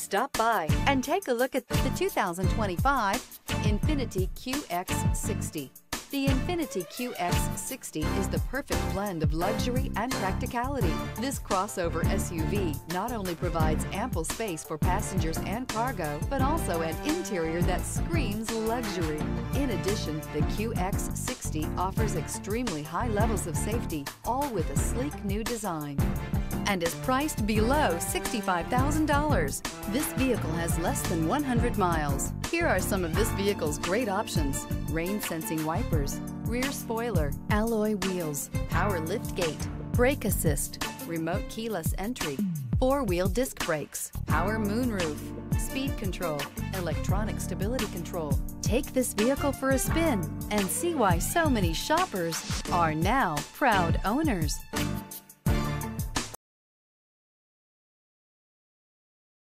Stop by and take a look at the 2025 Infiniti QX60. The Infiniti QX60 is the perfect blend of luxury and practicality. This crossover SUV not only provides ample space for passengers and cargo, but also an interior that screams luxury. In addition, the QX60 offers extremely high levels of safety, all with a sleek new design and is priced below $65,000. This vehicle has less than 100 miles. Here are some of this vehicle's great options. Rain sensing wipers, rear spoiler, alloy wheels, power lift gate, brake assist, remote keyless entry, four-wheel disc brakes, power moonroof, speed control, electronic stability control. Take this vehicle for a spin and see why so many shoppers are now proud owners.